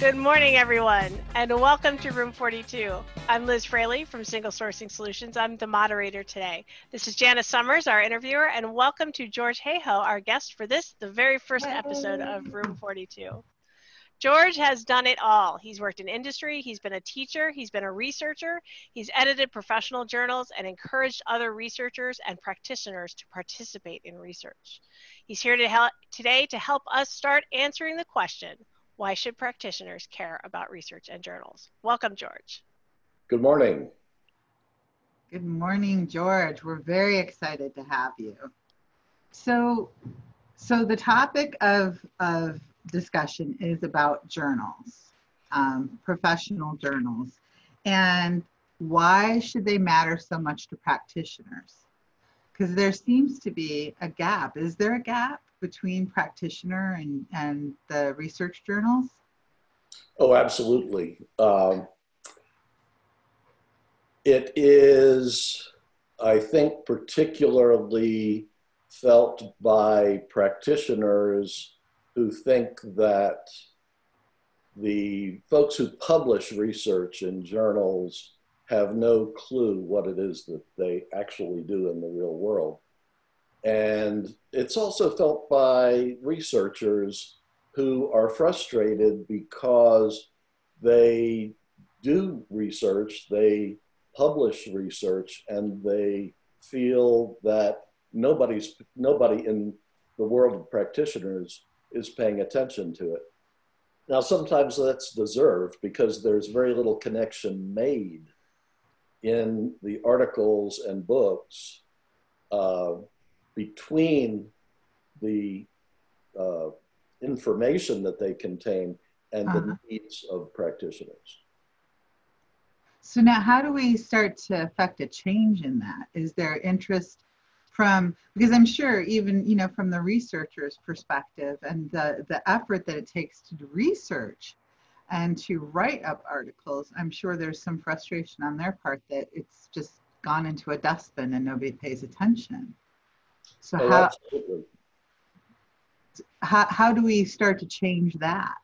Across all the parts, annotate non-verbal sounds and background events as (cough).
Good morning, everyone, and welcome to Room 42. I'm Liz Fraley from Single Sourcing Solutions. I'm the moderator today. This is Janice Summers, our interviewer, and welcome to George Hayhoe, our guest for this, the very first episode of Room 42. George has done it all. He's worked in industry, he's been a teacher, he's been a researcher, he's edited professional journals, and encouraged other researchers and practitioners to participate in research. He's here to help, today to help us start answering the question why should practitioners care about research and journals? Welcome, George. Good morning. Good morning, George. We're very excited to have you. So, so the topic of, of discussion is about journals, um, professional journals, and why should they matter so much to practitioners? Because there seems to be a gap. Is there a gap between practitioner and, and the research journals? Oh, absolutely. Um, it is, I think, particularly felt by practitioners who think that the folks who publish research in journals have no clue what it is that they actually do in the real world. And it's also felt by researchers who are frustrated because they do research, they publish research, and they feel that nobody's nobody in the world of practitioners is paying attention to it. Now, sometimes that's deserved because there's very little connection made in the articles and books uh, between the uh, information that they contain and uh-huh. the needs of practitioners. So now how do we start to affect a change in that? Is there interest from because I'm sure even you know from the researcher's perspective and the the effort that it takes to do research and to write up articles, I'm sure there's some frustration on their part that it's just gone into a dustbin and nobody pays attention. So oh, how, how, how do we start to change that?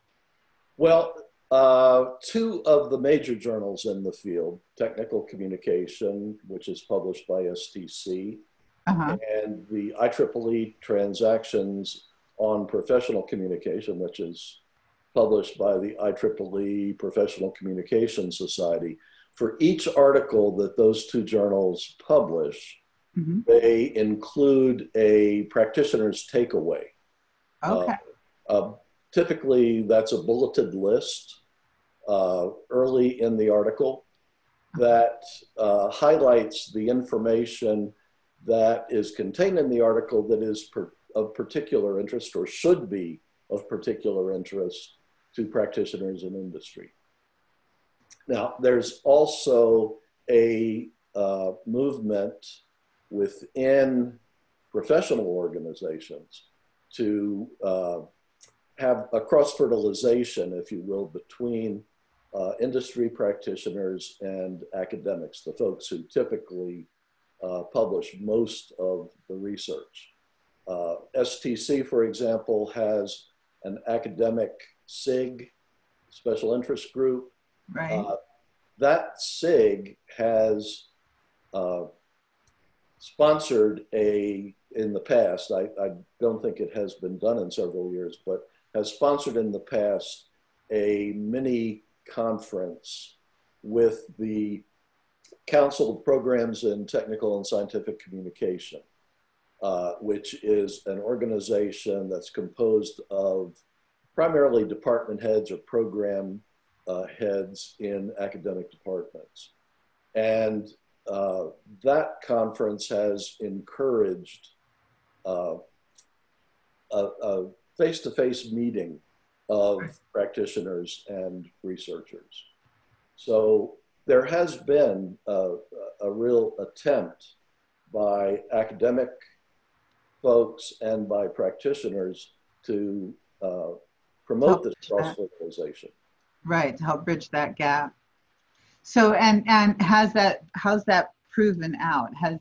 Well, uh, two of the major journals in the field, Technical Communication, which is published by STC, uh-huh. and the IEEE Transactions on Professional Communication, which is published by the IEEE Professional Communication Society. For each article that those two journals publish, Mm-hmm. They include a practitioner's takeaway. Okay. Uh, uh, typically, that's a bulleted list uh, early in the article that uh, highlights the information that is contained in the article that is per, of particular interest or should be of particular interest to practitioners in industry. Now, there's also a uh, movement within professional organizations to uh, have a cross fertilization, if you will, between uh, industry practitioners and academics, the folks who typically uh, publish most of the research. Uh, STC, for example, has an academic SIG, special interest group. Right. Uh, that SIG has uh, sponsored a, in the past, I, I don't think it has been done in several years, but has sponsored in the past a mini conference with the Council of Programs in Technical and Scientific Communication, uh, which is an organization that's composed of primarily department heads or program uh, heads in academic departments. And uh, that conference has encouraged uh, a face to face meeting of practitioners and researchers. So there has been a, a real attempt by academic folks and by practitioners to uh, promote this cross fertilization. Right, to help bridge that gap. So and and has that how's that proven out? Has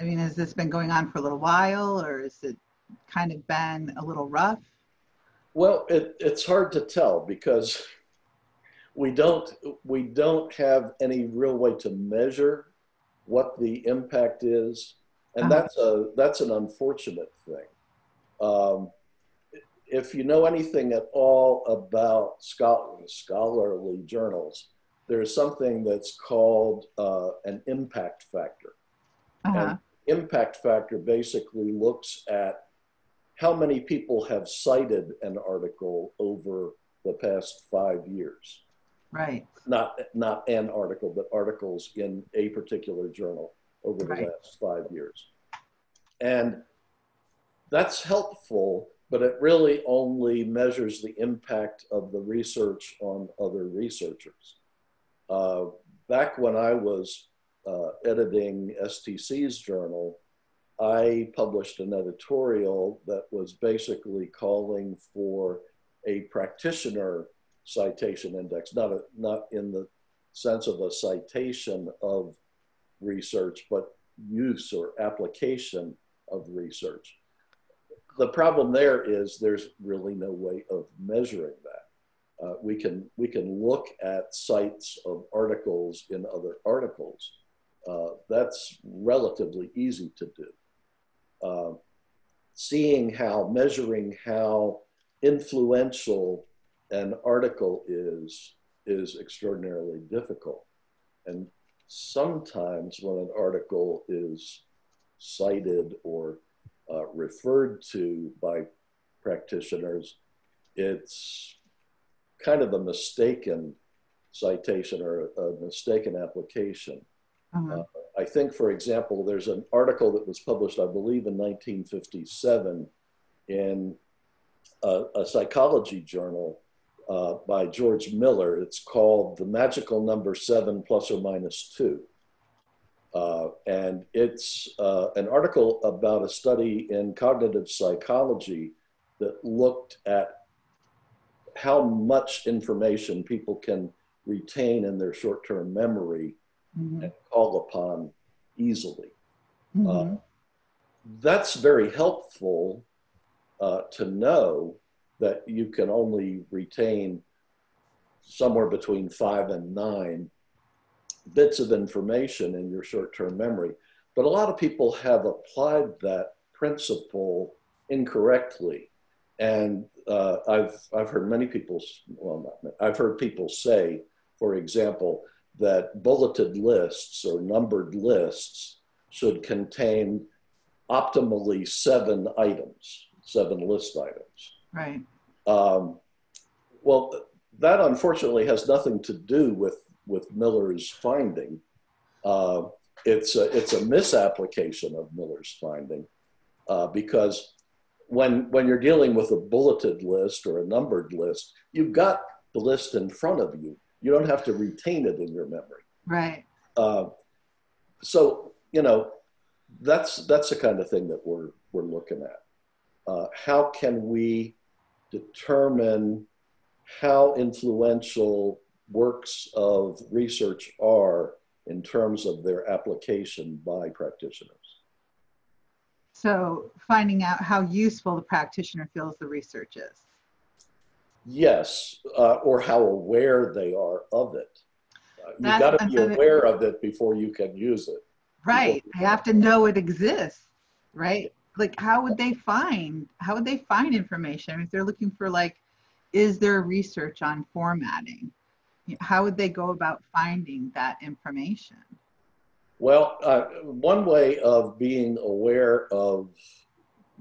I mean, has this been going on for a little while, or has it kind of been a little rough? Well, it, it's hard to tell because we don't we don't have any real way to measure what the impact is, and Uh-huh. that's a that's an unfortunate thing. Um, if you know anything at all about scholar, scholarly journals, there's something that's called uh, an impact factor. Uh-huh. Impact factor basically looks at how many people have cited an article over the past five years. Right. Not not an article, but articles in a particular journal over the Right. last five years. And that's helpful, but it really only measures the impact of the research on other researchers. Uh, back when I was uh, editing STC's journal, I published an editorial that was basically calling for a practitioner citation index, not, a, not in the sense of a citation of research, but use or application of research. The problem there is there's really no way of measuring that. Uh, we can we can look at cites of articles in other articles. Uh, that's relatively easy to do. Uh, seeing how measuring how influential an article is is extraordinarily difficult, and sometimes when an article is cited or uh, referred to by practitioners, it's kind of a mistaken citation or a mistaken application. Uh-huh. Uh, I think, for example, there's an article that was published, I believe, in 1957 in a, a psychology journal uh, by George Miller. It's called The Magical Number Seven Plus or Minus Two. Uh, and it's uh, an article about a study in cognitive psychology that looked at how much information people can retain in their short term memory Mhm. and call upon easily. Mhm. That's very helpful uh, to know that you can only retain somewhere between five and nine bits of information in your short term memory. But a lot of people have applied that principle incorrectly. And uh, I've, I've heard many people, well, not I've heard people say, for example, that bulleted lists or numbered lists should contain optimally seven items, seven list items. Right. Um, well, that unfortunately has nothing to do with, with Miller's finding. Uh, it's, a, it's a misapplication of Miller's finding uh, because when, when you're dealing with a bulleted list or a numbered list, you've got the list in front of you. You don't have to retain it in your memory. Right. Uh, so, you know, that's, that's the kind of thing that we're, we're looking at. Uh, how can we determine how influential works of research are in terms of their application by practitioners. So finding out how useful the practitioner feels the research is. Yes, uh, or how aware they are of it. Uh, you That's got to be aware of it before you can use it. Right. They have to know it exists, right? Like how would they find how would they find information? If they're looking for like, is there research on formatting? How would they go about finding that information? Well, uh, one way of being aware of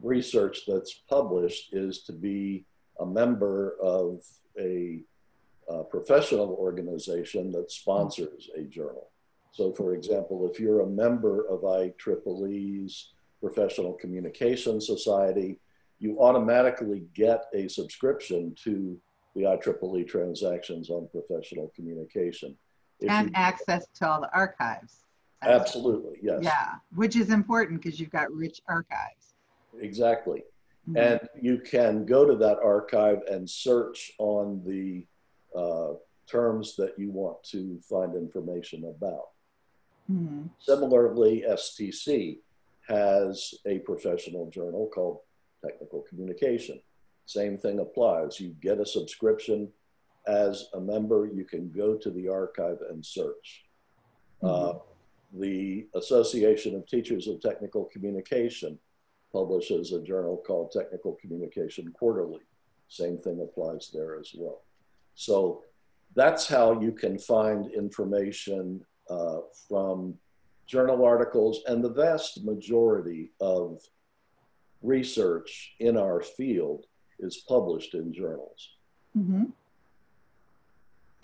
research that's published is to be a member of a, uh professional organization that sponsors a journal. So, for example, if you're a member of IEEE's Professional Communication Society, you automatically get a subscription to the IEEE transactions on professional communication. If and you- access to all the archives. Absolutely, yes. Yeah, which is important because you've got rich archives. Exactly. Mhm. And you can go to that archive and search on the uh, terms that you want to find information about. Mhm. Similarly, STC has a professional journal called Technical Communication. Same thing applies. You get a subscription as a member, you can go to the archive and search. Mhm. Uh, the Association of Teachers of Technical Communication publishes a journal called Technical Communication Quarterly. Same thing applies there as well. So that's how you can find information uh, from journal articles, and the vast majority of research in our field is published in journals. Mhm.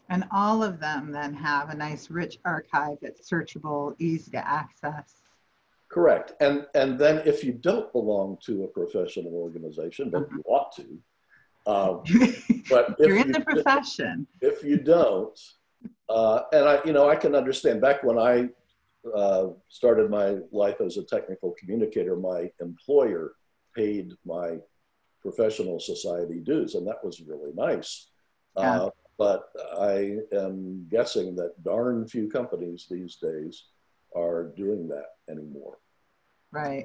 And all of them then have a nice rich archive that's searchable, easy to access. Correct. And and then if you don't belong to a professional organization, but you ought to, uh, (laughs) but if You're in you, the profession. if you don't, uh, and I, you know, I can understand. Back when I uh, started my life as a technical communicator, my employer paid my professional society dues, and that was really nice. Yeah. Uh, but I am guessing that darn few companies these days are doing that anymore. Right.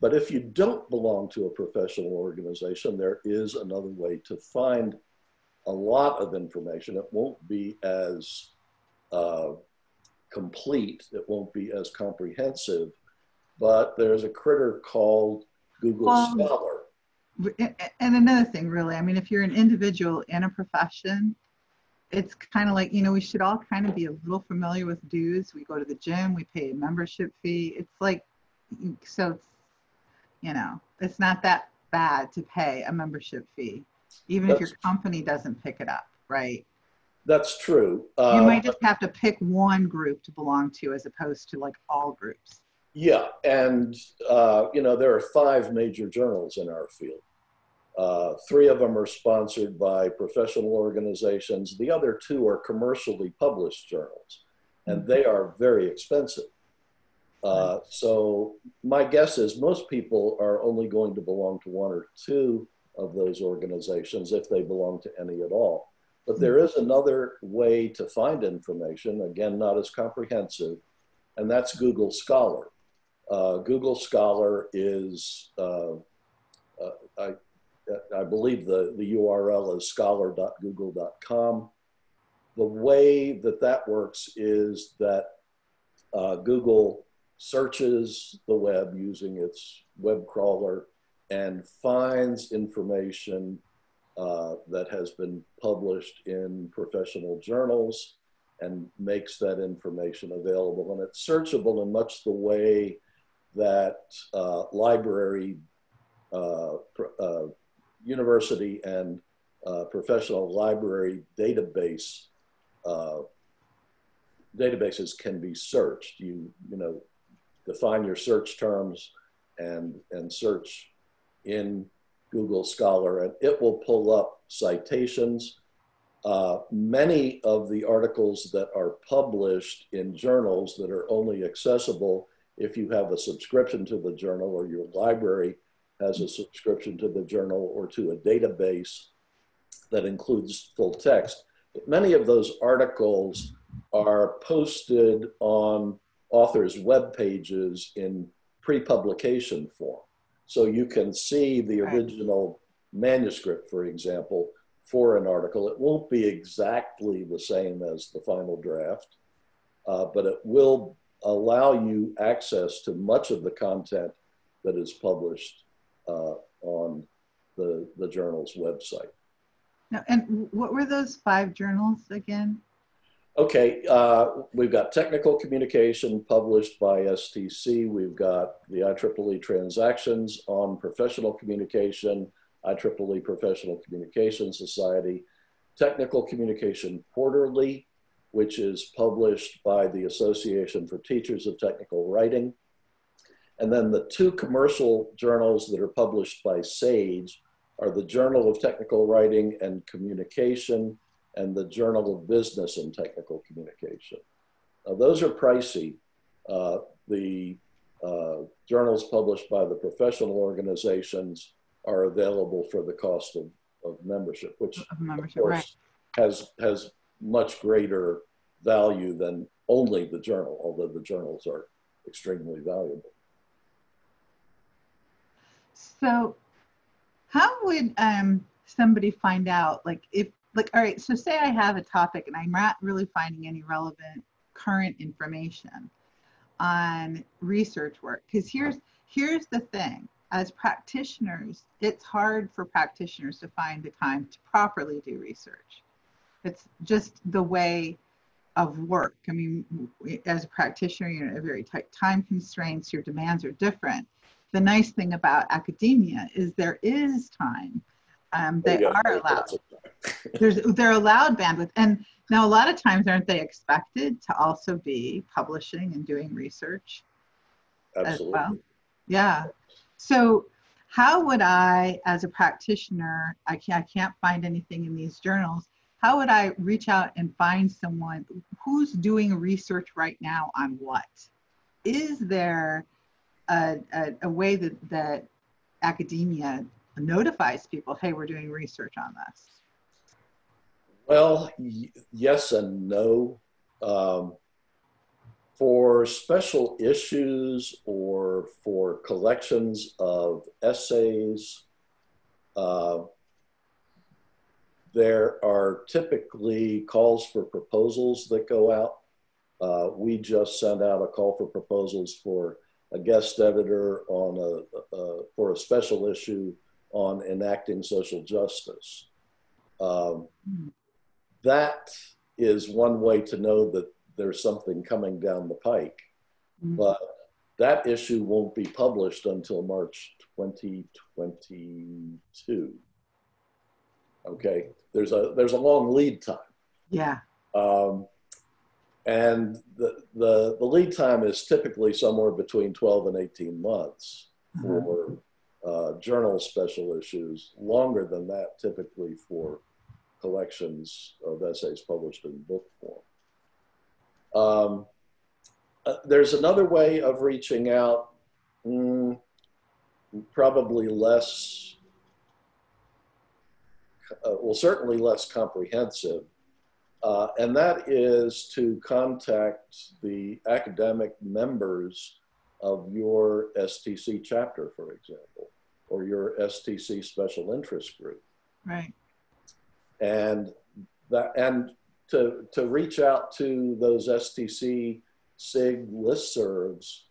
But if you don't belong to a professional organization, there is another way to find a lot of information. It won't be as uh, complete, it won't be as comprehensive, but there's a critter called Google Well, Scholar. And another thing, really, I mean, if you're an individual in a profession, it's kind of like, you know, we should all kind of be a little familiar with dues. We go to the gym, we pay a membership fee. It's like, so it's, you know, it's not that bad to pay a membership fee, even if your company doesn't pick it up, right? That's true. You Uh, might just have to pick one group to belong to as opposed to like all groups. Yeah, and uh, you know there are five major journals in our field. Uh, three of them are sponsored by professional organizations. The other two are commercially published journals, and they are very expensive. Uh, so my guess is most people are only going to belong to one or two of those organizations if they belong to any at all. But there is another way to find information, again, not as comprehensive, and that's Google Scholar. Uh, Google Scholar is, uh, uh, I, I believe the, the URL is scholar.google.com. The way that that works is that uh, Google searches the web using its web crawler and finds information uh, that has been published in professional journals and makes that information available. And it's searchable in much the way that uh, library, uh, pr- uh, university, and uh, professional library database uh, databases can be searched. You you know define your search terms and and search in Google Scholar, and it will pull up citations. Uh, many of the articles that are published in journals that are only accessible if you have a subscription to the journal or your library has a subscription to the journal or to a database that includes full text. But many of those articles are posted on authors' web pages in pre publication form. So you can see the original manuscript, for example, for an article. It won't be exactly the same as the final draft, uh, but it will allow you access to much of the content that is published uh, on the, the journal's website. Now, and what were those five journals again? Okay, uh, we've got technical communication published by STC. We've got the IEEE transactions on professional communication, IEEE Professional Communication Society, Technical Communication Quarterly, which is published by the Association for Teachers of Technical Writing. And then the two commercial journals that are published by SAGE are the Journal of Technical Writing and Communication and the Journal of Business and Technical Communication. Now, those are pricey. Uh, the uh, journals published by the professional organizations are available for the cost of, of membership, which Of of membership, right? has has much greater value than only the journal, although the journals are extremely valuable. So, how would um, somebody find out, like, if, like, all right, so say I have a topic and I'm not really finding any relevant current information on research work. Because here's here's the thing. As practitioners, it's hard for practitioners to find the time to properly do research. It's just the way of work. I mean, as a practitioner, you have very tight time constraints, your demands are different. The nice thing about academia is there is time. Um, they yeah, are allowed. (laughs) There's they're allowed bandwidth. And now a lot of times aren't they expected to also be publishing and doing research Absolutely. as well? Yeah. So how would I, as a practitioner, I can't, I can't find anything in these journals how would I reach out and find someone who's doing research right now on what? Is there a, a, a way that, that academia notifies people, hey, we're doing research on this? Well, yes and no. Um, for special issues or for collections of essays, uh, there are typically calls for proposals that go out. Uh, we just sent out a call for proposals for a guest editor on a, a for a special issue on enacting social justice. Um, that is one way to know that there's something coming down the pike, mm-hmm. but that issue won't be published until March 2022. Okay, there's a there's a long lead time. Yeah. Um, and the, the the lead time is typically somewhere between 12 and 18 months uh-huh. for uh, journal special issues. Longer than that, typically for collections of essays published in book form. Um, uh, there's another way of reaching out, mm, probably less uh, well, certainly less comprehensive. Uh, and that is to contact the academic members of your STC chapter, for example, or your STC special interest group. Right. And that, and to, to reach out to those STC SIG listservs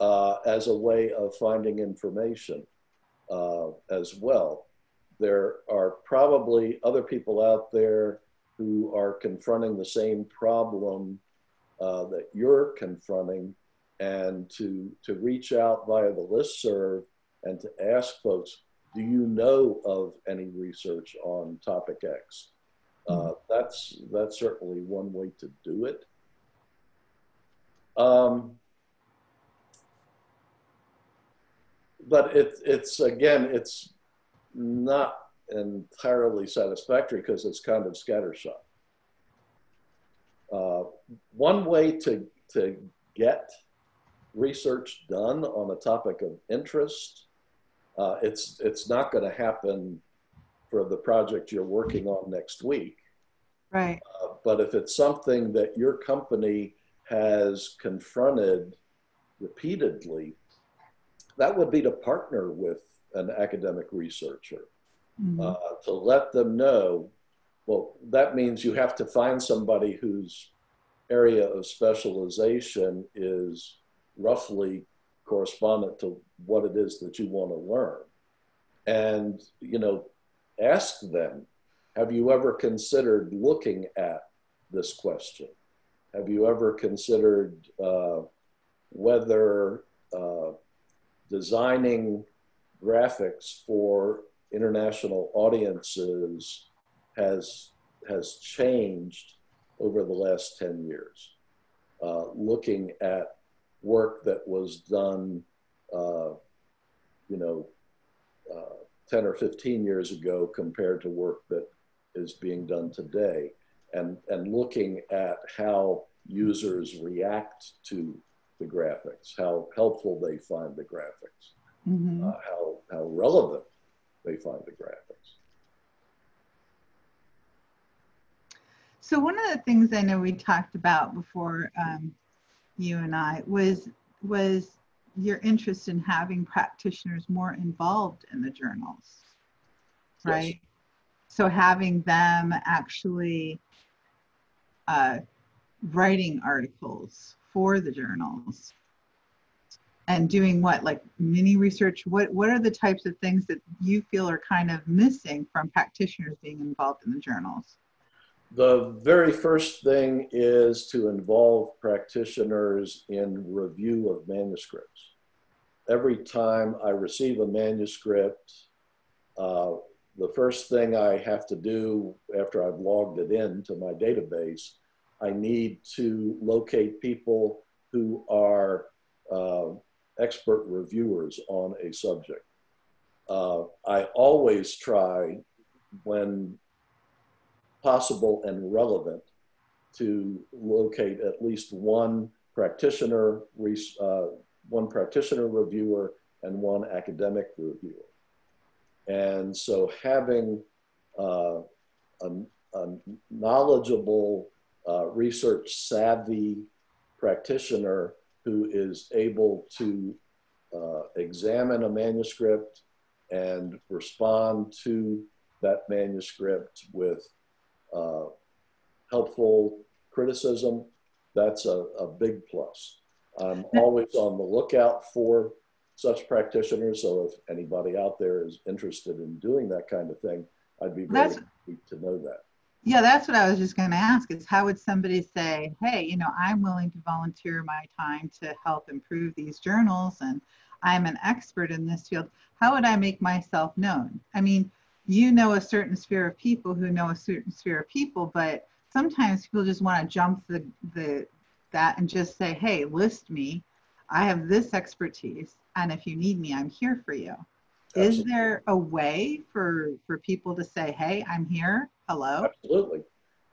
uh, as a way of finding information uh, as well there are probably other people out there who are confronting the same problem uh, that you're confronting and to, to reach out via the list serve and to ask folks, do you know of any research on topic X? Uh, mm-hmm. that's, that's certainly one way to do it. Um, but it, it's again, it's not entirely satisfactory because it's kind of scattershot. Uh, one way to, to get research done on a topic of interest, uh, it's, it's not going to happen for the project you're working on next week. Right. Uh, but if it's something that your company has confronted repeatedly, that would be to partner with an academic researcher mm-hmm. uh, to let them know. Well, that means you have to find somebody whose area of specialization is roughly correspondent to what it is that you want to learn. And, you know, ask them, have you ever considered looking at this question? Have you ever considered uh, whether uh, designing graphics for international audiences has has changed over the last 10 years. Uh, looking at work that was done, uh, you know, uh, 10 or 15 years ago compared to work that is being done today, and, and looking at how users react to the graphics, how helpful they find the graphics, mm-hmm. Uh, how, how relevant they find the graphics. So one of the things I know we talked about before um, you and I was was your interest in having practitioners more involved in the journals, right? Yes. so having them actually uh, writing articles for the journals and doing what like mini research? What what are the types of things that you feel are kind of missing from practitioners being involved in the journals? The very first thing is to involve practitioners in review of manuscripts. Every time i receive a manuscript uh, the first thing i have to do after i've logged it into my database i need to locate people who are uh, expert reviewers on a subject. Uh, I always try, when possible and relevant, to locate at least one practitioner, uh, one practitioner reviewer, and one academic reviewer. And so having uh, a, a, knowledgeable, uh, research savvy practitioner who is able to uh, examine a manuscript and respond to that manuscript with uh, helpful criticism, that's a, a big plus. I'm always on the lookout for such practitioners. So if anybody out there is interested in doing that kind of thing, I'd be very happy to know that. Yeah, that's what I was just going to ask is how would somebody say, hey, you know, I'm willing to volunteer my time to help improve these journals and I'm an expert in this field. How would I make myself known? I mean, you know a certain sphere of people who know a certain sphere of people, but sometimes people just want to jump the, the that and just say, hey, list me. I have this expertise. And if you need me, I'm here for you. Absolutely. Is there a way for for people to say, hey, I'm here? Hello? Absolutely.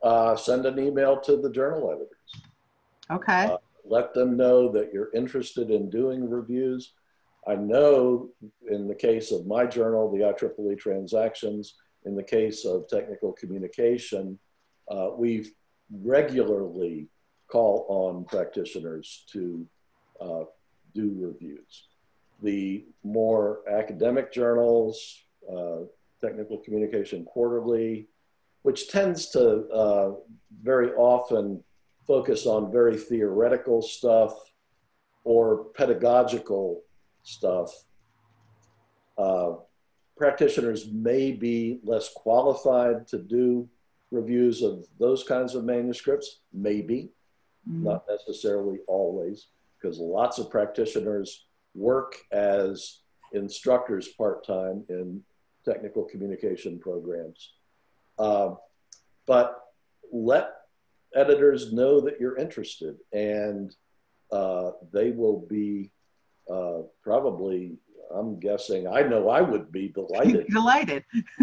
Uh, send an email to the journal editors. Okay. Uh, let them know that you're interested in doing reviews. I know in the case of my journal, the IEEE transactions, in the case of technical communication, uh, we regularly call on practitioners to uh, do reviews. The more academic journals, uh, Technical Communication Quarterly, which tends to uh, very often focus on very theoretical stuff or pedagogical stuff. Uh, practitioners may be less qualified to do reviews of those kinds of manuscripts, maybe, mm-hmm. not necessarily always, because lots of practitioners work as instructors part time in technical communication programs. Uh, but let editors know that you're interested, and uh, they will be uh, probably. I'm guessing. I know I would be delighted. (laughs) delighted. (laughs)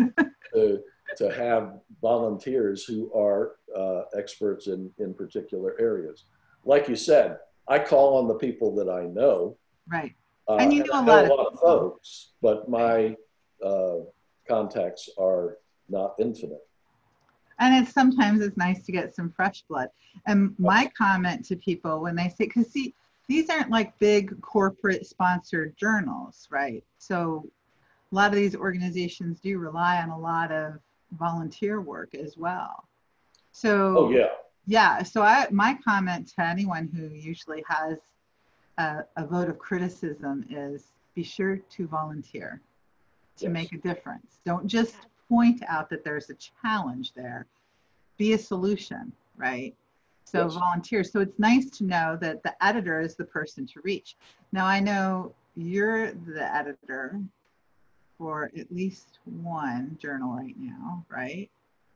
to, to have volunteers who are uh, experts in in particular areas. Like you said, I call on the people that I know. Right. Uh, and you know, and a, lot, know a lot of folks, but my uh, contacts are not infinite. And it's sometimes it's nice to get some fresh blood. And my comment to people when they say, because see, these aren't like big corporate sponsored journals, right? So a lot of these organizations do rely on a lot of volunteer work as well. So oh yeah, yeah. So I my comment to anyone who usually has a, a vote of criticism is be sure to volunteer to yes. make a difference. Don't just point out that there's a challenge there. Be a solution, right? So yes. volunteer. So it's nice to know that the editor is the person to reach. Now I know you're the editor for at least one journal right now, right?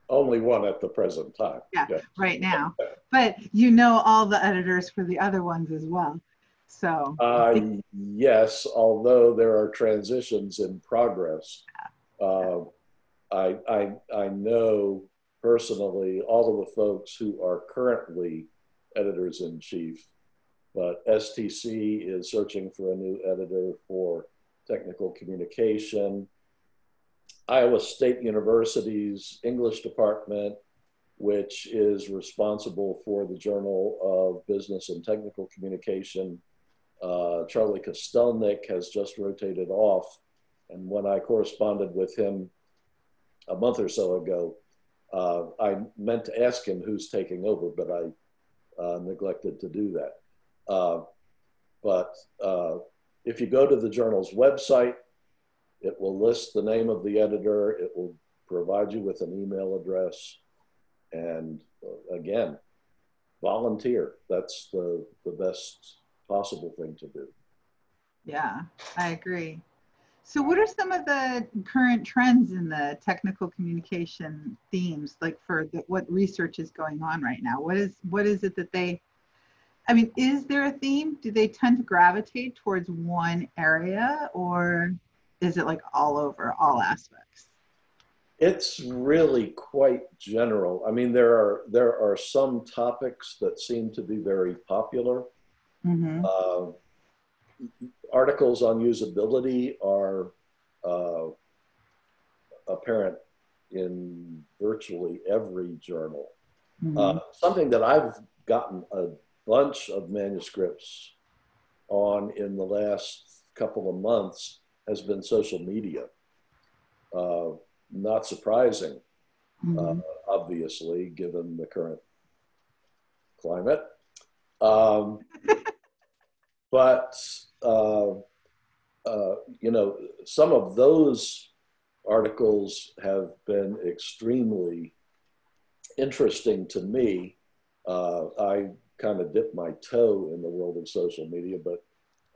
Only one at the present time. Yeah, yes. right now. But you know all the editors for the other ones as well. So. Uh, yes, although there are transitions in progress. Uh, I, I, I know personally all of the folks who are currently editors in chief, but STC is searching for a new editor for technical communication. Iowa State University's English department, which is responsible for the Journal of Business and Technical Communication. Uh, Charlie Kostelnick has just rotated off. And when I corresponded with him a month or so ago. Uh, I meant to ask him who's taking over, but I uh, neglected to do that. Uh, but uh, if you go to the journal's website, it will list the name of the editor. It will provide you with an email address. And uh, again, volunteer. That's the, the best possible thing to do. Yeah, I agree. So, what are some of the current trends in the technical communication themes, like for the, what research is going on right now? What is what is it that they? I mean, is there a theme? Do they tend to gravitate towards one area, or is it like all over all aspects? It's really quite general. I mean, there are there are some topics that seem to be very popular. Mm-hmm. Uh, articles on usability are uh, apparent in virtually every journal. Mm-hmm. Uh, something that I've gotten a bunch of manuscripts on in the last couple of months has been social media. Uh, not surprising, mm-hmm. uh, obviously, given the current climate. Um, (laughs) but, uh, uh, you know, some of those articles have been extremely interesting to me. Uh, I kind of dip my toe in the world of social media, but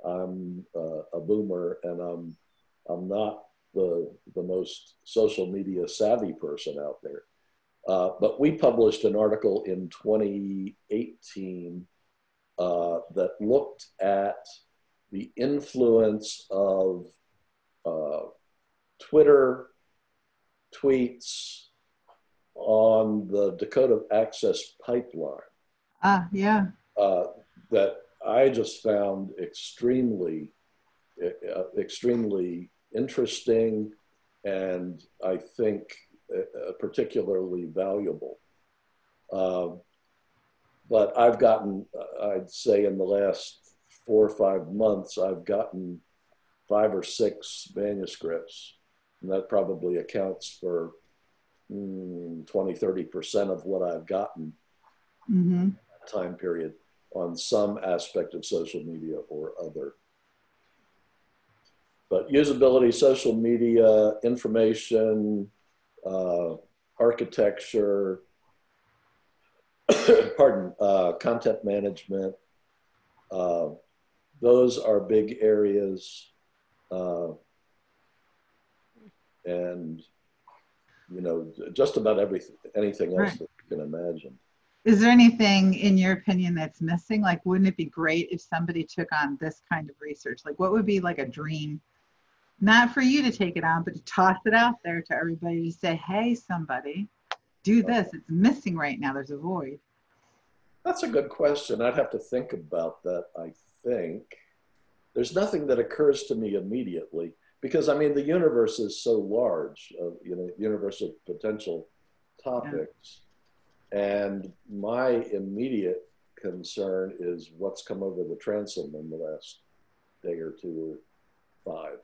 I'm uh, a boomer and I'm, I'm not the, the most social media savvy person out there. Uh, but we published an article in 2018 uh, that looked at the influence of uh, Twitter tweets on the Dakota Access pipeline. Ah, yeah. Uh, that I just found extremely, uh, extremely interesting and I think uh, particularly valuable. Uh, but I've gotten, uh, I'd say in the last four or five months, I've gotten five or six manuscripts. And that probably accounts for mm, 20, 30% of what I've gotten mm-hmm. time period on some aspect of social media or other. But usability, social media, information, uh, architecture, pardon, uh, content management, uh, those are big areas. Uh, and, you know, just about everything, anything else right. that you can imagine. Is there anything in your opinion that's missing? Like, wouldn't it be great if somebody took on this kind of research? Like, what would be like a dream not for you to take it on, but to toss it out there to everybody to say, hey, somebody, do this. It's missing right now. There's a void. That's a good question. I'd have to think about that, I think. There's nothing that occurs to me immediately because, I mean, the universe is so large, uh, you know, universe of potential topics. Yeah. And my immediate concern is what's come over the transom in the last day or two or five.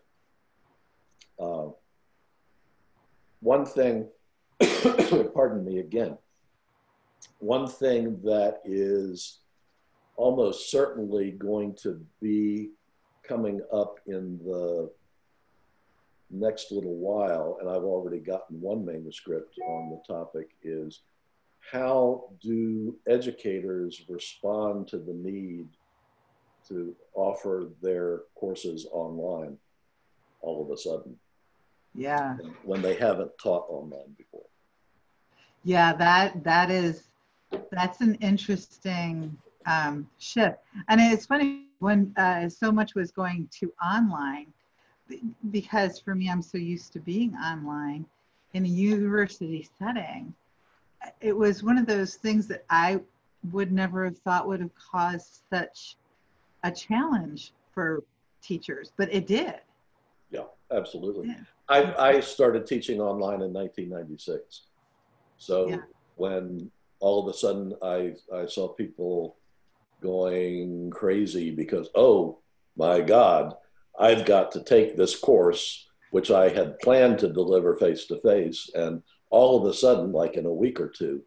Uh, one thing, (coughs) pardon me again, one thing that is almost certainly going to be coming up in the next little while, and I've already gotten one manuscript on the topic, is how do educators respond to the need to offer their courses online all of a sudden? Yeah. When they haven't taught online before. Yeah, that that is that's an interesting um, shift, and it's funny when uh, so much was going to online because for me, I'm so used to being online in a university setting. It was one of those things that I would never have thought would have caused such a challenge for teachers, but it did. Yeah, absolutely. Yeah. I, I started teaching online in 1996. So yeah. when all of a sudden I, I saw people going crazy because, oh my God, I've got to take this course which I had planned to deliver face to face, and all of a sudden, like in a week or two,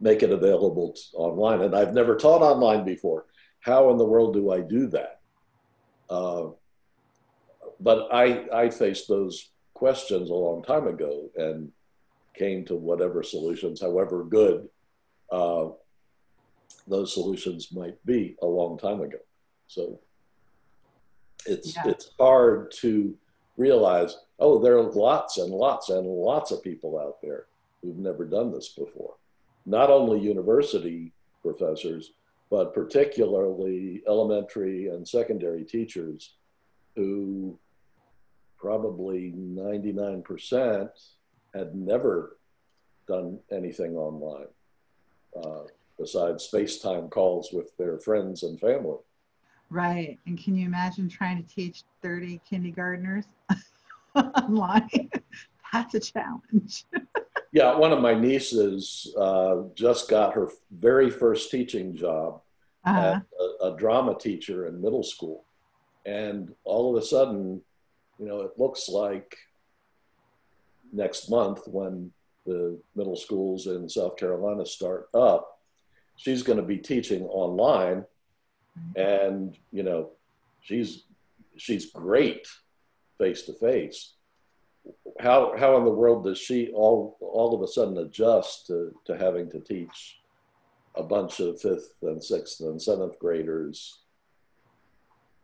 make it available online. And I've never taught online before. How in the world do I do that? Uh, but I, I faced those questions a long time ago and came to whatever solutions, however good uh, those solutions might be a long time ago. So it's yeah. it's hard to realize, oh, there are lots and lots and lots of people out there who've never done this before. Not only university professors, but particularly elementary and secondary teachers who probably 99% had never done anything online uh, besides FaceTime calls with their friends and family. Right. And can you imagine trying to teach 30 kindergartners (laughs) online? (laughs) That's a challenge. (laughs) yeah, one of my nieces uh, just got her very first teaching job uh-huh. a, a drama teacher in middle school. And all of a sudden, you know, it looks like next month when the middle schools in South Carolina start up, she's going to be teaching online, and you know, she's she's great face to face. How how in the world does she all all of a sudden adjust to to having to teach a bunch of fifth and sixth and seventh graders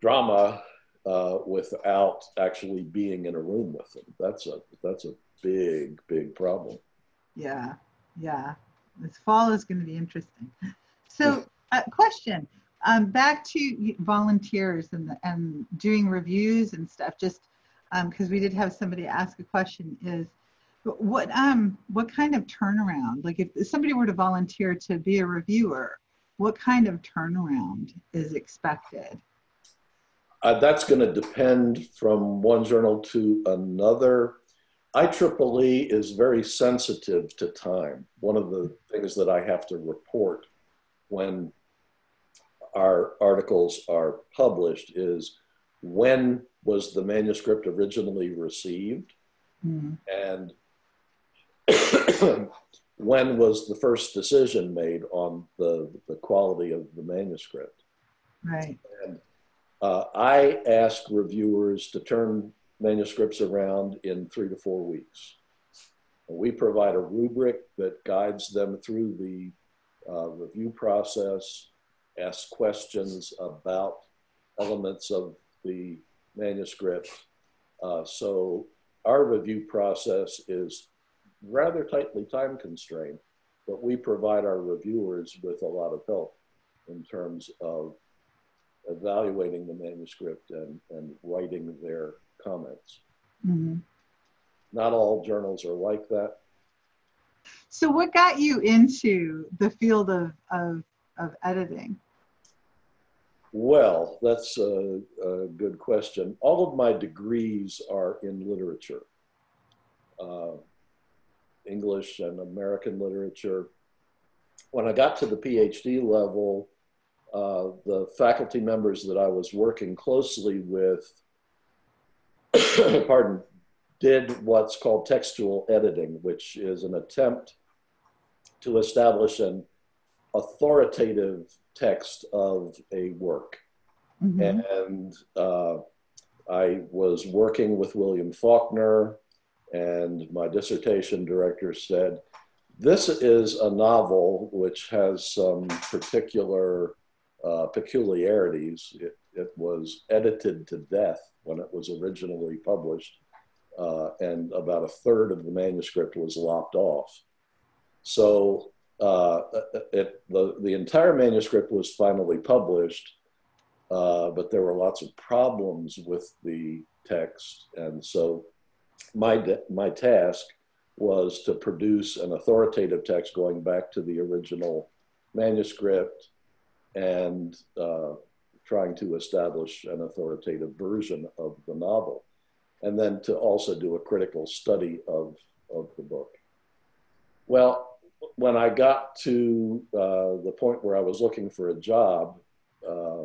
drama uh, without actually being in a room with them. That's a that's a big big problem. Yeah, yeah. This fall is going to be interesting. So, uh, question. Um, back to volunteers and the, and doing reviews and stuff. Just because um, we did have somebody ask a question is what um what kind of turnaround like if somebody were to volunteer to be a reviewer what kind of turnaround is expected uh, that's going to depend from one journal to another. IEEE is very sensitive to time. One of the things that I have to report when our articles are published is when was the manuscript originally received mm. and (coughs) when was the first decision made on the, the quality of the manuscript. Right. And uh, I ask reviewers to turn manuscripts around in three to four weeks. And we provide a rubric that guides them through the uh, review process, ask questions about elements of the manuscript. Uh, so our review process is rather tightly time constrained, but we provide our reviewers with a lot of help in terms of evaluating the manuscript and, and writing their comments. Mm-hmm. Not all journals are like that. So, what got you into the field of, of, of editing? Well, that's a, a, good question. All of my degrees are in literature uh, English and American literature. When I got to the PhD level, uh, the faculty members that I was working closely with, (coughs) pardon, did what's called textual editing, which is an attempt to establish an authoritative text of a work. Mm-hmm. And uh, I was working with William Faulkner, and my dissertation director said, This is a novel which has some particular uh, peculiarities. It, it, was edited to death when it was originally published, uh, and about a third of the manuscript was lopped off. So uh, it, the, the entire manuscript was finally published, uh, but there were lots of problems with the text. And so my, my task was to produce an authoritative text going back to the original manuscript and uh, trying to establish an authoritative version of the novel, and then to also do a critical study of, of the book. Well, when I got to uh, the point where I was looking for a job, uh,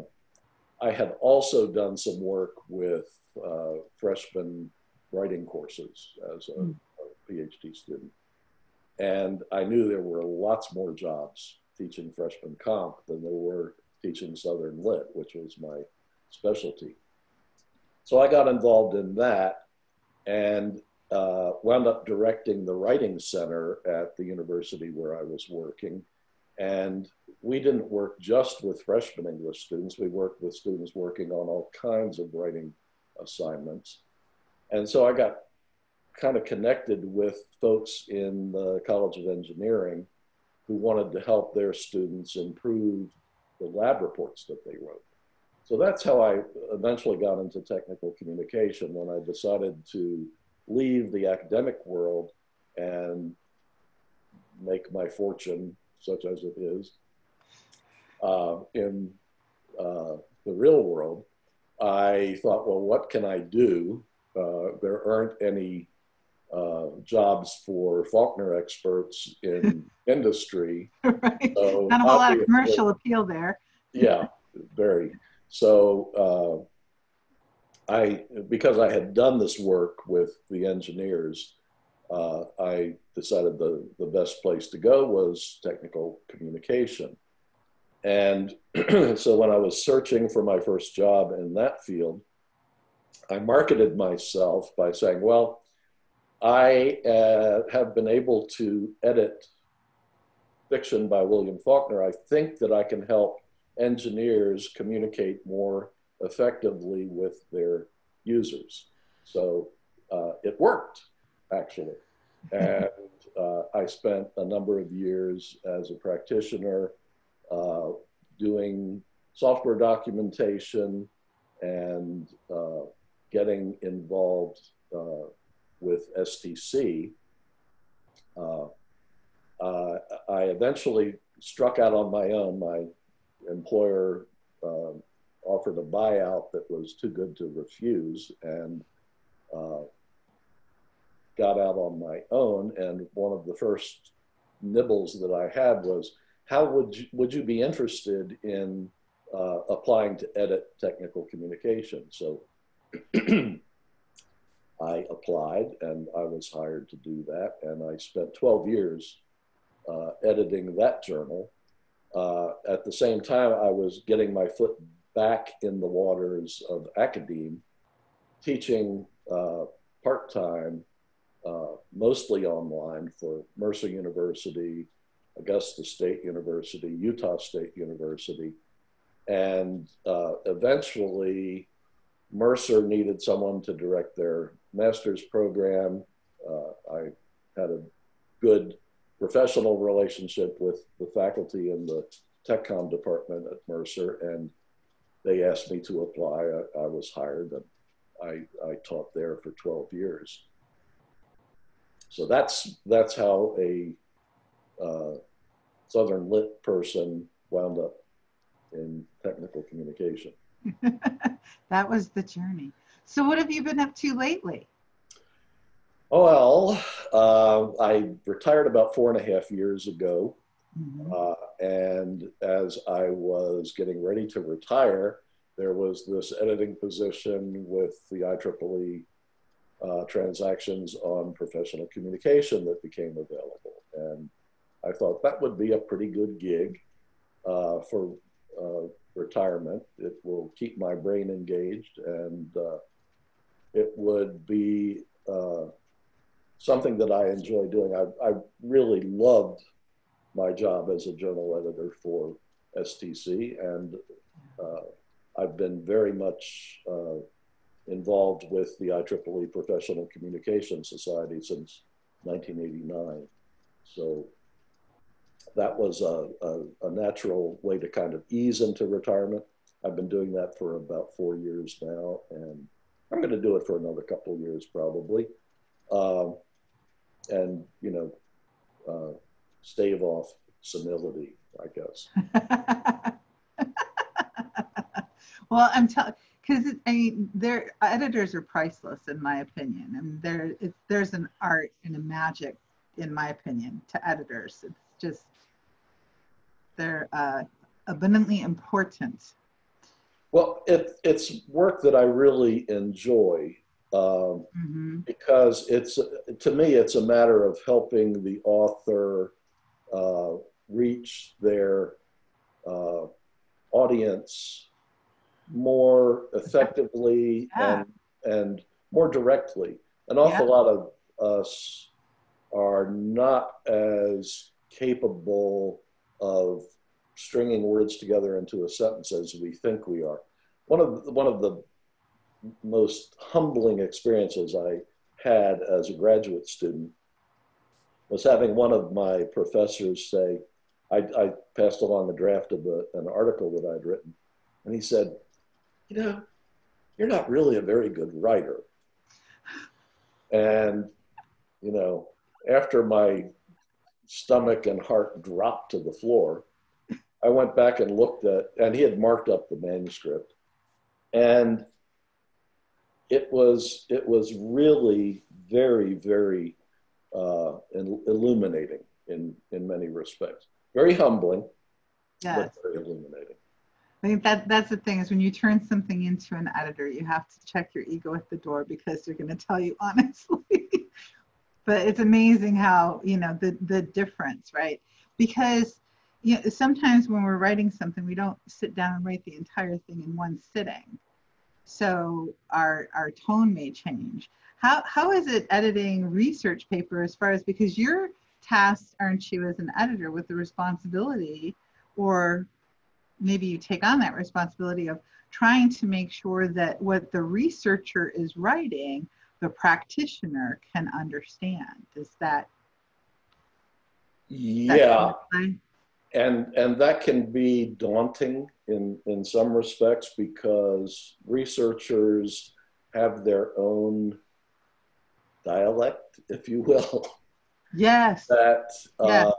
I had also done some work with uh, freshman writing courses as a, a PhD student. And I knew there were lots more jobs teaching freshman comp than there were teaching Southern Lit, which was my specialty. So I got involved in that and uh, wound up directing the writing center at the university where I was working. And we didn't work just with freshman English students, we worked with students working on all kinds of writing assignments. And so I got kind of connected with folks in the College of Engineering who wanted to help their students improve the lab reports that they wrote. So that's how I eventually got into technical communication when I decided to leave the academic world and make my fortune, such as it is, uh, in uh, the real world. I thought, well, what can I do? Uh, there aren't any uh, jobs for Faulkner experts in (laughs) industry. right. So Not a whole lot of commercial appeal there. yeah, very. So uh, I, because I had done this work with the engineers, uh, I decided the, the best place to go was technical communication. And (clears throat) so when I was searching for my first job in that field, I marketed myself by saying, well, I uh, have been able to edit fiction by William Faulkner. I think that I can help engineers communicate more effectively with their users. So uh, it worked, actually. (laughs) And uh, I spent a number of years as a practitioner uh, doing software documentation and uh, getting involved uh, with STC. Uh, I eventually struck out on my own. My employer uh, offered a buyout that was too good to refuse and uh, got out on my own. And one of the first nibbles that I had was, how would you, would you be interested in uh, applying to edit technical communication? So (clears throat) I applied and I was hired to do that. And I spent 12 years uh, editing that journal uh, at the same time, I was getting my foot back in the waters of academe, teaching uh, part time, uh, mostly online for Mercer University, Augusta State University, Utah State University. And uh, eventually, Mercer needed someone to direct their master's program. Uh, I had a good professional relationship with the faculty in the TechCom department at Mercer, and they asked me to apply. I, I was hired, and I, I taught there for 12 years. So that's that's how a uh, Southern Lit person wound up in technical communication. (laughs) that was the journey. So, what have you been up to lately? Well, uh, I retired about four and a half years ago. Mm-hmm. Uh, and as I was getting ready to retire, there was this editing position with the IEEE uh, transactions on professional communication that became available. And I thought that would be a pretty good gig uh, for uh, retirement. It will keep my brain engaged and uh, it would be something that I enjoy doing. I, I really loved my job as a journal editor for STC, and uh, I've been very much uh, involved with the IEEE Professional Communication Society since 1989. So that was a, a, a, natural way to kind of ease into retirement. I've been doing that for about four years now, and I'm going to do it for another couple of years probably. Um, and you know uh, stave off senility, I guess. (laughs) well, I'm telling because I mean, their editors are priceless in my opinion, and there there's an art and a magic, in my opinion, to editors. It's just they're uh, abundantly important. Well, it, it's work that I really enjoy um, Mhm. because it's to me it's a matter of helping the author uh, reach their uh, audience more effectively Yeah. and and more directly. An awful Yeah. lot of us are not as capable of stringing words together into a sentence as we think we are. One of the, one of the most humbling experiences I had as a graduate student was having one of my professors say, I, I passed along a draft of a, an article that I'd written, and he said, You know, you're not really a very good writer. And, you know, after my stomach and heart dropped to the floor, I went back and looked at, and he had marked up the manuscript. And it was it was really very very uh, illuminating in in many respects. Very humbling, Yes. but very illuminating. I think that that's the thing is when you turn something into an editor, you have to check your ego at the door because they're going to tell you (laughs) honestly. but it's amazing how you know the the difference, right? Because know, sometimes when we're writing something, we don't sit down and write the entire thing in one sitting. So our our tone may change. How how is it editing research paper as far as because you're tasked, aren't you, as an editor with the responsibility or maybe you take on that responsibility of trying to make sure that what the researcher is writing, the practitioner can understand. Is that, that Yeah, of and and that can be daunting in in some respects because researchers have their own dialect, if you will. yes, that uh,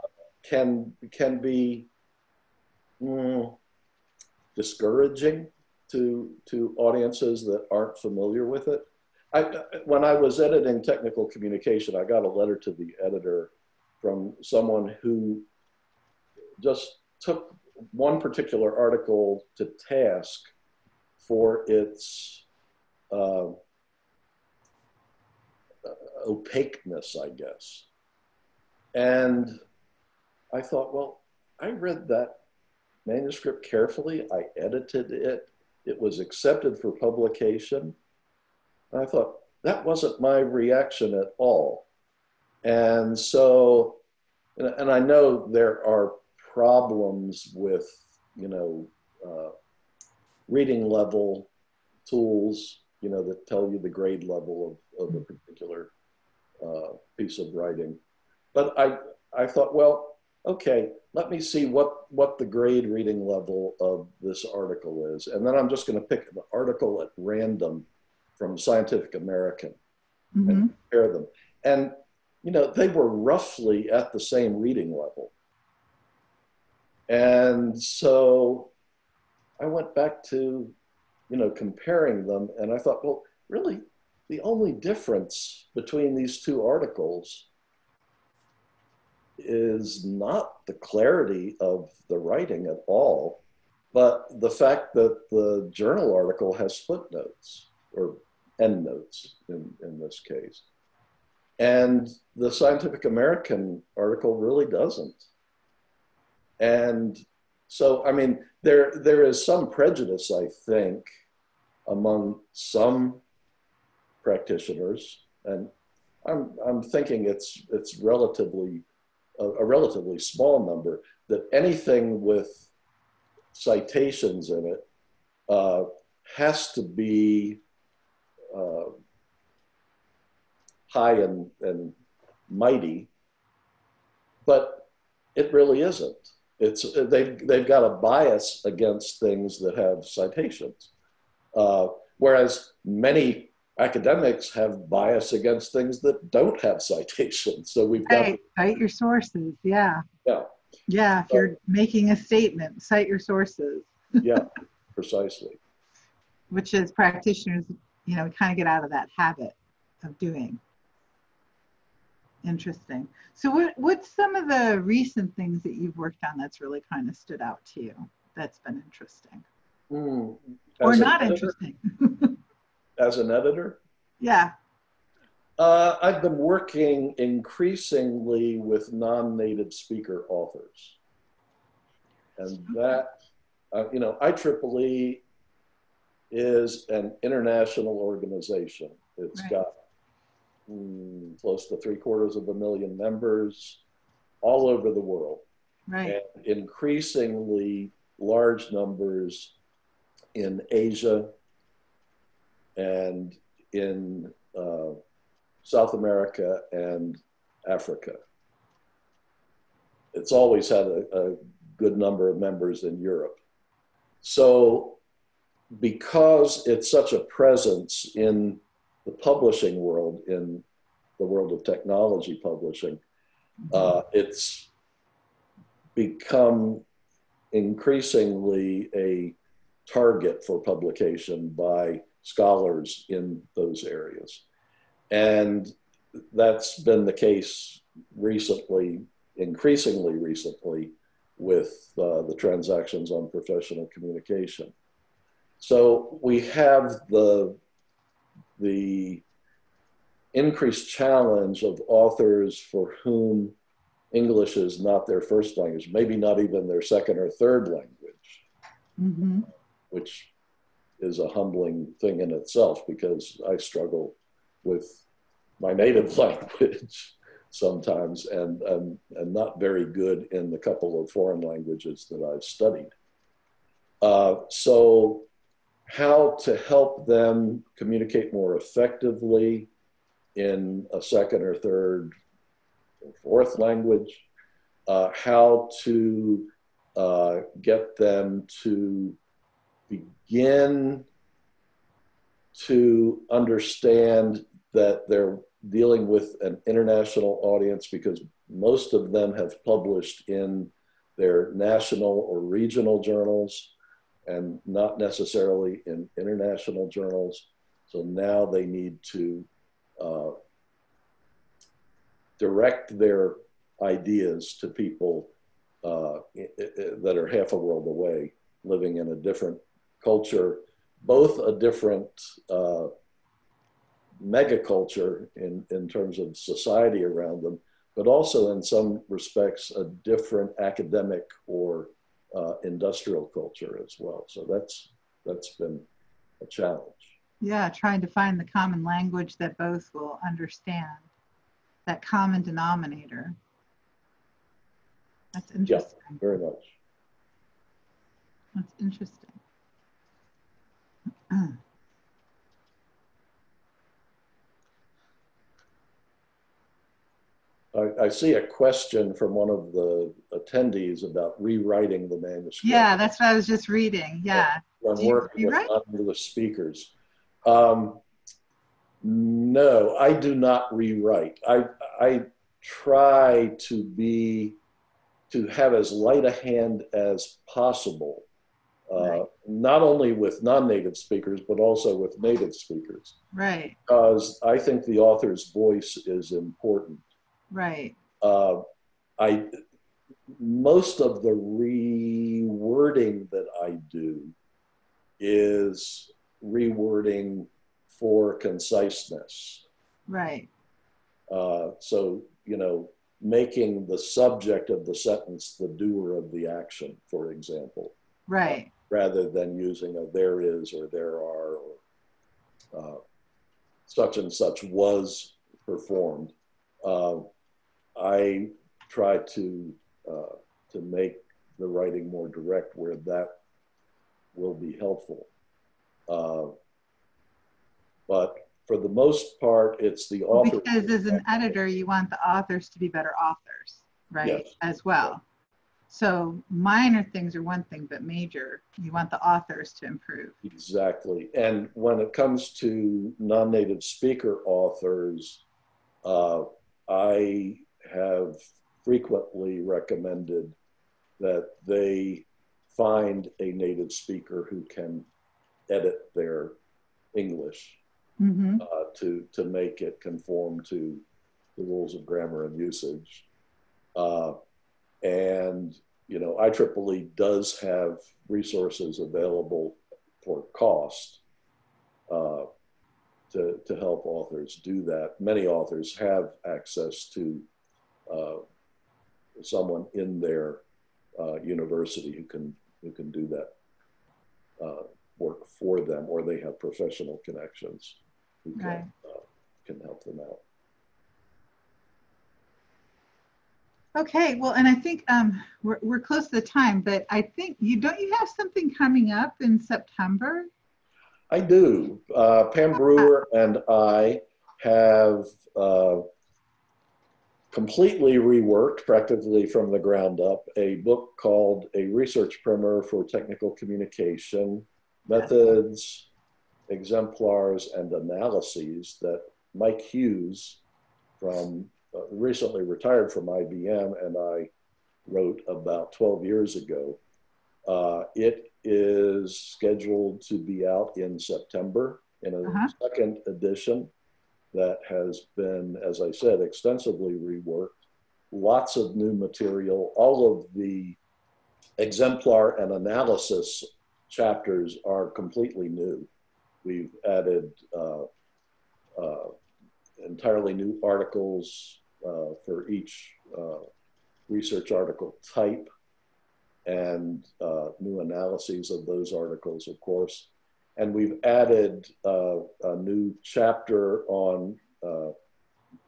can can be mm, discouraging to to audiences that aren't familiar with it. I, when I was editing technical communication, I got a letter to the editor from someone who just took one particular article to task for its uh, opaqueness, I guess. And I thought, well, I read that manuscript carefully. I edited it. It was accepted for publication. And I thought, that wasn't my reaction at all. And so, and, and I know there are problems with, you know, uh, reading level tools, you know, that tell you the grade level of, of a particular uh, piece of writing. But I, I thought, well, okay, let me see what, what the grade reading level of this article is. And then I'm just going to pick an article at random from Scientific American Mhm. and compare them. And, you know, they were roughly at the same reading level. And so I went back to, you know, comparing them and I thought, well, really, the only difference between these two articles is not the clarity of the writing at all, but the fact that the journal article has footnotes or endnotes in, in this case. And the Scientific American article really doesn't. And so, I mean, there, there is some prejudice, I think, among some practitioners, and I'm, I'm thinking it's, it's relatively a, a relatively small number that anything with citations in it uh, has to be uh, high and, and mighty, but it really isn't. It's they've they've got a bias against things that have citations, uh, whereas many academics have bias against things that don't have citations. So we've got Right, cite your sources. Yeah. Yeah. Yeah. If you're making a statement, cite your sources, (laughs) yeah, precisely. which is practitioners, you know, kind of get out of that habit of doing. Interesting. So what what's some of the recent things that you've worked on that's really kind of stood out to you that's been interesting? Hmm. Or not editor- interesting? (laughs) As an editor, Yeah. Uh, I've been working increasingly with non-native speaker authors, and that uh, you know, IEEE is an international organization. It's Right. got mm, close to three quarters of a million members all over the world Right. and increasingly large numbers in Asia and in uh, South America and Africa. It's always had a, a good number of members in Europe. So, because it's such a presence in the publishing world, in the world of technology publishing, uh, it's become increasingly a target for publication by scholars in those areas. And that's been the case recently, increasingly recently, with uh, the transactions on professional communication. So we have the, the increased challenge of authors for whom English is not their first language, maybe not even their second or third language, hmm which is a humbling thing in itself because I struggle with my native (laughs) language sometimes and, I'm not very good in the couple of foreign languages that I've studied. Uh, so, how to help them communicate more effectively in a second or third or fourth language, uh, how to uh, get them to begin to understand that they're dealing with an international audience because most of them have published in their national or regional journals and not necessarily in international journals. So now they need to uh, direct their ideas to people uh, that are half a world away, living in a different culture, both a different uh, megaculture in, in terms of society around them, but also in some respects a different academic or uh, industrial culture as well. So that's that's been a challenge. Yeah, trying to find the common language that both will understand, that common denominator. That's interesting. Very much. That's interesting. (clears throat) I, I see a question from one of the attendees about rewriting the manuscript. Yeah, that's what I was just reading. Yeah. Do working with rewrite? non-English speakers. Um, no, I do not rewrite. I I try to be to have as light a hand as possible, uh, Right. not only with non-native speakers but also with native speakers, Right, because I think the author's voice is important right. uh, I most of the rewording that I do is rewording for conciseness. Right, Uh, so you know, making the subject of the sentence the doer of the action, for example, right. rather than using a there is or there are or uh, such and such was performed. Uh, I try to uh, to make the writing more direct where that will be helpful. Uh, but for the most part, it's the author. because as an editor, you want the authors to be better authors, right? Yes. As well. So minor things are one thing, but major, you want the authors to improve. Exactly. And when it comes to non native speaker authors, uh, I have frequently recommended that they find a native speaker who can edit their English hmm uh, to, to make it conform to the rules of grammar and usage. Uh, and, you know, IEEE does have resources available for cost uh, to, to help authors do that. Many authors have access to someone in their uh, university who can who can do that uh, work for them, or they have professional connections who can Right. uh, can help them out. Okay, well, and I think um, we're, we're close to the time, but I think you don't you have something coming up in September? I do. Uh, Pam Brewer and I have uh, completely reworked, practically from the ground up, a book called A Research Primer for Technical Communication Methods, Exemplars, and Analyses that Mike Hughes, from uh, recently retired from IBM, and I wrote about 12 years ago. Uh, it is scheduled to be out in September in a Uh-huh. second edition that has been, as I said, extensively reworked. Lots of new material. All of the exemplar and analysis chapters are completely new. We've added uh, uh, entirely new articles uh, for each uh, research article type and uh, new analyses of those articles, of course. And we've added uh, a new chapter on uh,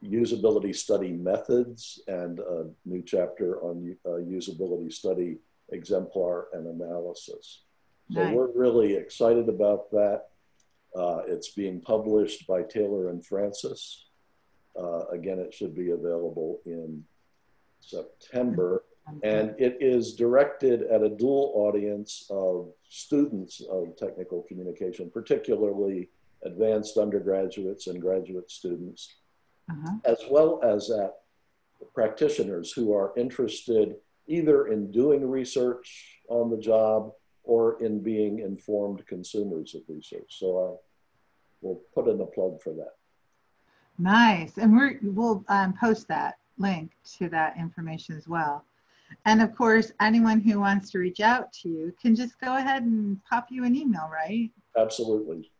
usability study methods and a new chapter on uh, usability study exemplar and analysis. So Nice. we're really excited about that. Uh, it's being published by Taylor and Francis. Uh, again, it should be available in September. And it is directed at a dual audience of students of technical communication, particularly advanced undergraduates and graduate students, Uh-huh. as well as at practitioners who are interested either in doing research on the job or in being informed consumers of research. So uh, we'll put in a plug for that. Nice, and we're we'll um, post that link to that information as well. And of course, anyone who wants to reach out to you can just go ahead and pop you an email, right? Absolutely.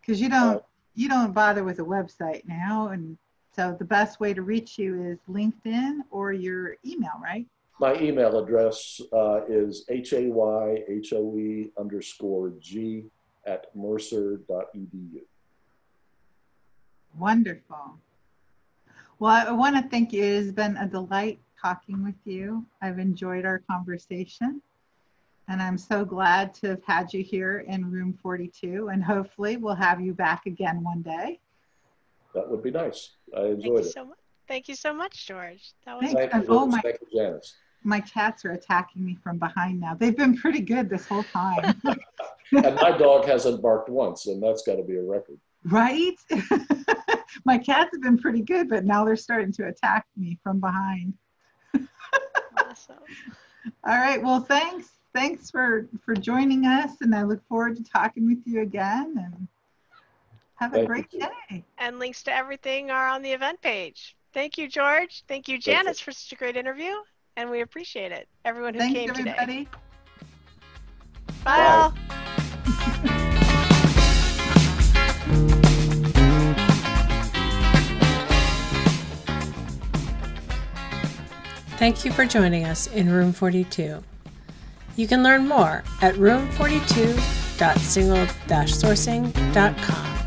Because you don't you don't bother with a website now, and so the best way to reach you is LinkedIn or your email, right? My email address uh, is hayhoe underscore g at mercer.edu. Wonderful. Well, I, I want to thank you. It has been a delight talking with you. I've enjoyed our conversation. And I'm so glad to have had you here in room 42. And hopefully, we'll have you back again one day. That would be nice. I Thank you enjoyed it. so much. Thank you so much, George. That was Thank Thank you. you, Oh, Liz. my- Thank you, Janice. My cats are attacking me from behind now. They've been pretty good this whole time, (laughs) And my dog hasn't barked once, and that's got to be a record. right? (laughs) My cats have been pretty good, but now they're starting to attack me from behind. Awesome. All right. Well, thanks. Thanks for for joining us, and I look forward to talking with you again. And have a great you. day. And links to everything are on the event page. Thank you, George. Thank you, Thank you. Janice, for such a great interview. And we appreciate it. Everyone who Thanks, came today. Bye. Bye. (laughs) Thank you for joining us in Room 42. You can learn more at room42.single-sourcing.com.